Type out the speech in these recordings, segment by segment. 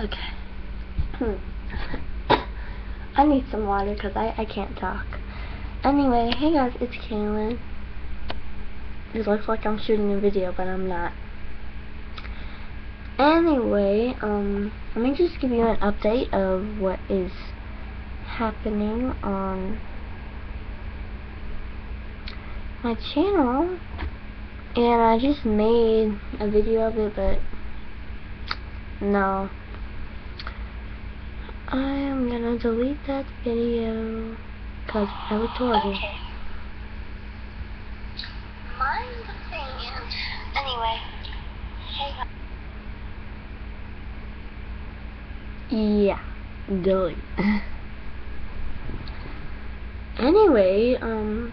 Okay. I need some water because I, I can't talk. Anyway, hey guys, it's Caylen. It looks like I'm shooting a video, but I'm not. Anyway, um, let me just give you an update of what is happening on my channel. And I just made a video of it, but no. I am gonna delete that video because I recorded. Okay. Mind the. Anyway. Hey. Yeah, delete. anyway, um,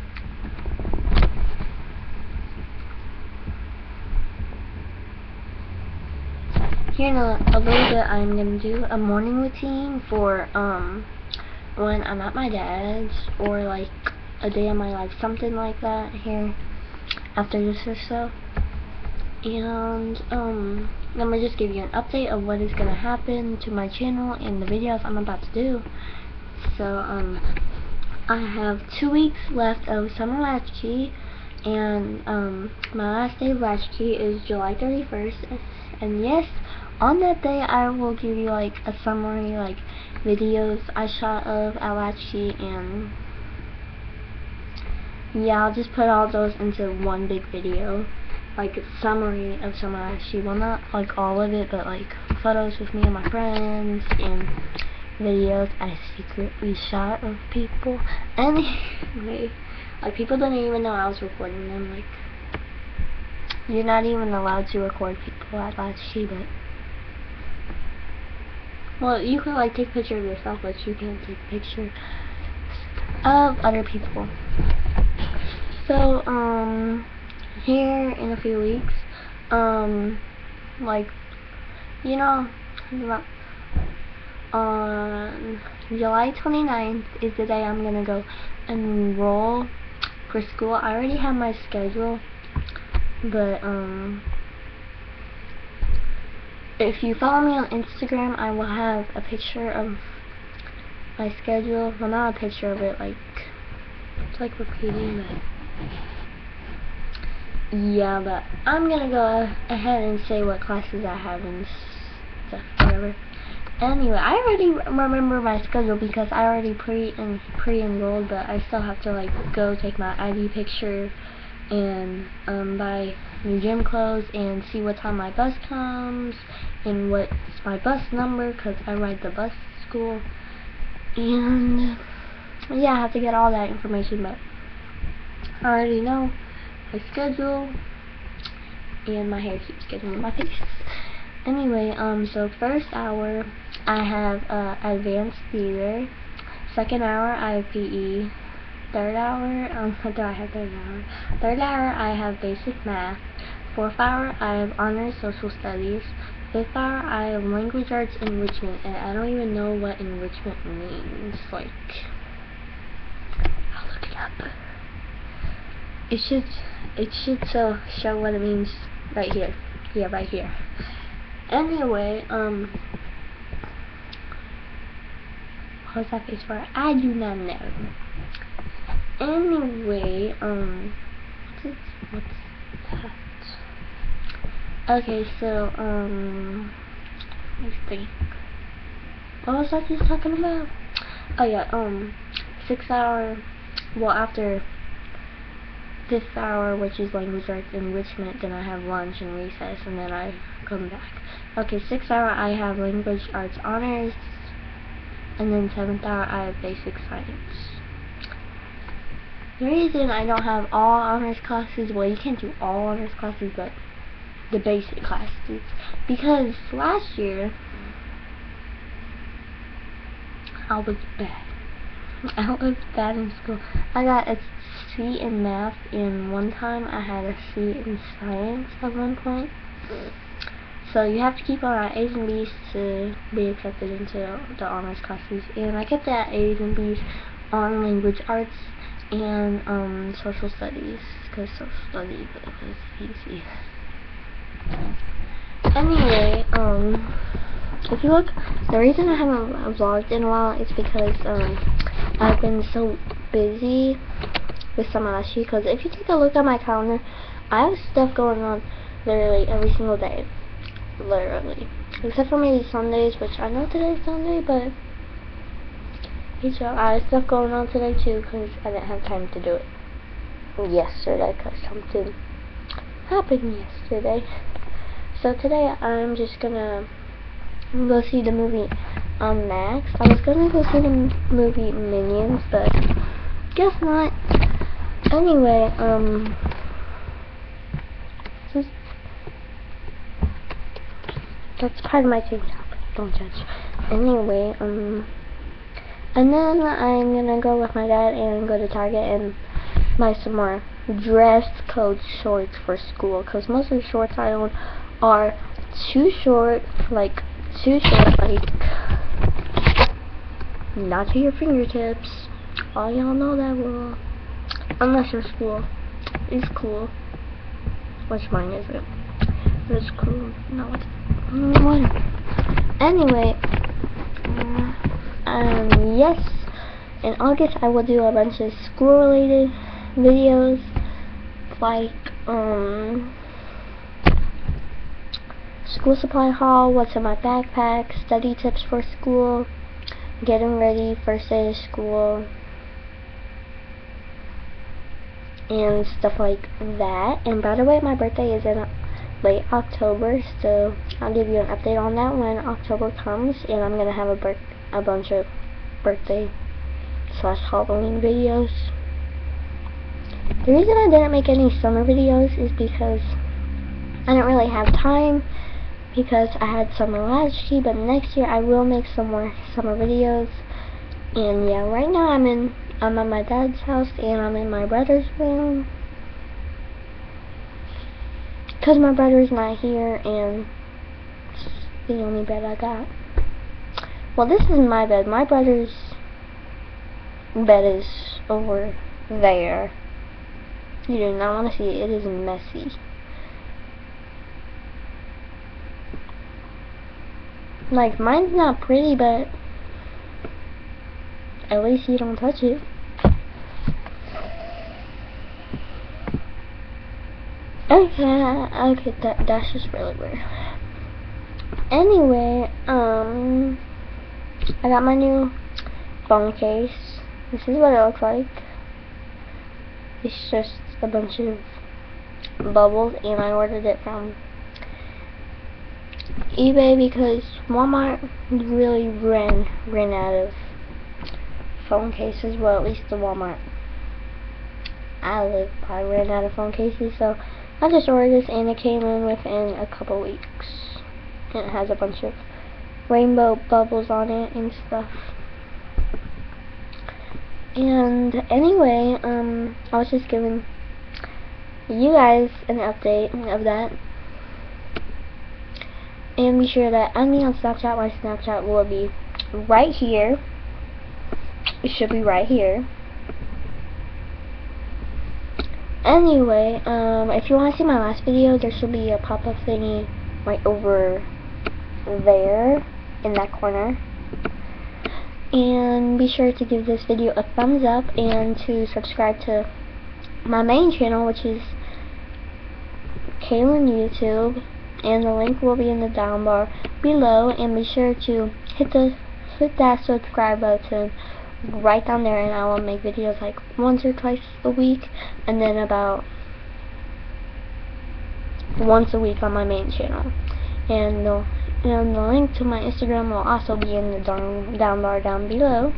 here in a, a little bit I'm going to do a morning routine for um when I'm at my dad's or like a day in my life, something like that here after this or so. And um let me just give you an update of what is going to happen to my channel and the videos I'm about to do. So um I have two weeks left of summer latchkey and um my last day of latchkey is July 31st and yes on that day I will give you like a summary like videos I shot of Alachi and yeah I'll just put all those into one big video. Like a summary of some Alachi well not like all of it but like photos with me and my friends and videos I secretly shot of people. Anyway like people didn't even know I was recording them. Like you're not even allowed to record people at Latchkey but well, you can like take picture of yourself, but you can't take a picture of other people. So, um, here in a few weeks, um, like, you know, on July 29th is the day I'm gonna go and enroll for school. I already have my schedule, but, um, if you follow me on Instagram, I will have a picture of my schedule. Well, not a picture of it, like, it's like repeating, but, yeah, but I'm gonna go ahead and say what classes I have and stuff, whatever. Anyway, I already remember my schedule because I already pre and pre-enrolled, but I still have to, like, go take my ID picture and um, buy new gym clothes and see what time my bus comes and what's my bus number because I ride the bus to school and yeah I have to get all that information but I already know my schedule and my hair keeps getting in my face anyway um so first hour I have uh, advanced theater second hour I have PE Third hour, um, what do I have third hour? Third hour, I have basic math. Fourth hour, I have honors social studies. Fifth hour, I have language arts enrichment, and I don't even know what enrichment means. Like, I'll look it up. It should, it should so show what it means right here. Yeah, right here. Anyway, um, what's that face for? I do not know. Anyway, um, what's, it, what's? Okay, so, um, let me think. What was I just talking about? Oh yeah, um, six hour, well after fifth hour, which is language arts enrichment, then I have lunch and recess, and then I come back. Okay, sixth hour I have language arts honors, and then seventh hour I have basic science. The reason I don't have all honors classes, well you can't do all honors classes, but the basic classes, because last year, I was bad. I was bad in school. I got a C in math, and one time I had a C in science at one point. So you have to keep on at A's and B's to be accepted into the honors classes. And I kept at A's and B's on language arts and um, social studies because social studies is easy. Anyway, um, if you look, the reason I haven't vlogged in a while is because um I've been so busy with Samashi. Because if you take a look at my calendar, I have stuff going on literally every single day, literally, except for maybe Sundays, which I know today's Sunday, but so I have stuff going on today too because I didn't have time to do it yesterday because something happened yesterday. So today I'm just gonna go see the movie on Max. I was gonna go see the movie Minions, but guess not. Anyway, um, that's part of my TikTok. Don't judge. Anyway, um, and then I'm gonna go with my dad and go to Target and buy some more dress code shorts for school. Cause most of the shorts I own are too short, like too short, like not to your fingertips. All y'all know that rule. Unless your school is cool. Which mine isn't. But it's cool. No, whatever. Anyway, uh, um, yes, in August I will do a bunch of school related videos like um school supply haul, what's in my backpack, study tips for school, getting ready, first day of school, and stuff like that. And by the way, my birthday is in late October, so I'll give you an update on that when October comes, and I'm gonna have a a bunch of birthday slash Halloween videos. The reason I didn't make any summer videos is because I don't really have time because I had summer last year, but next year I will make some more summer videos. And yeah, right now I'm in I'm at my dad's house and I'm in my brother's room. Cause my brother's not here and it's the only bed I got. Well, this is my bed. My brother's bed is over there. You do not want to see it. It is messy. Like, mine's not pretty, but at least you don't touch it. Okay, okay, that, that's just really weird. Anyway, um, I got my new phone case. This is what it looks like. It's just a bunch of bubbles, and I ordered it from eBay because Walmart really ran ran out of phone cases. Well, at least the Walmart I live by ran out of phone cases, so I just ordered this and it came in within a couple weeks. And it has a bunch of rainbow bubbles on it and stuff. And anyway, um, I was just giving you guys an update of that. And be sure that add me on Snapchat. My Snapchat will be right here. It should be right here. Anyway, um, if you want to see my last video, there should be a pop-up thingy right over there in that corner. And be sure to give this video a thumbs up and to subscribe to my main channel, which is Caylen YouTube and the link will be in the down bar below. And be sure to hit the hit that subscribe button right down there and I will make videos like once or twice a week and then about once a week on my main channel. And the and the link to my Instagram will also be in the down, down bar down below.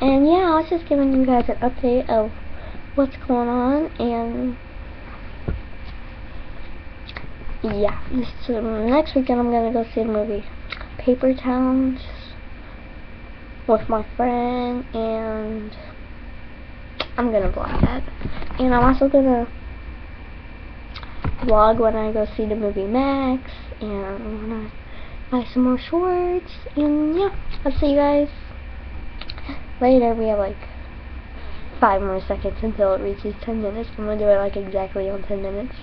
And yeah I was just giving you guys an update of what's going on and yeah, so next weekend I'm gonna go see the movie Paper Towns with my friend, and I'm gonna vlog that. And I'm also gonna vlog when I go see the movie Max, and when I buy some more shorts, and yeah, I'll see you guys later. We have like five more seconds until it reaches 10 minutes. I'm gonna do it like exactly on 10 minutes.